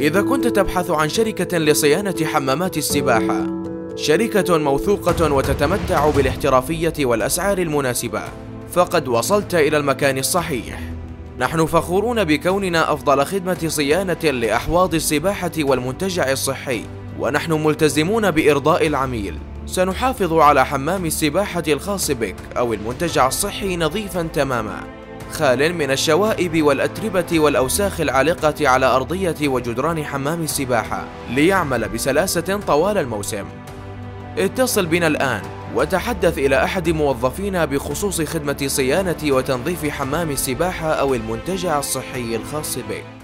إذا كنت تبحث عن شركة لصيانة حمامات السباحة شركة موثوقة وتتمتع بالاحترافية والأسعار المناسبة فقد وصلت إلى المكان الصحيح. نحن فخورون بكوننا أفضل خدمة صيانة لأحواض السباحة والمنتجع الصحي ونحن ملتزمون بإرضاء العميل. سنحافظ على حمام السباحة الخاص بك أو المنتجع الصحي نظيفا تماما. خال من الشوائب والأتربة والأوساخ العالقة على أرضية وجدران حمام السباحة ليعمل بسلاسة طوال الموسم. اتصل بنا الآن وتحدث إلى أحد موظفينا بخصوص خدمة صيانة وتنظيف حمام السباحة أو المنتجع الصحي الخاص بك.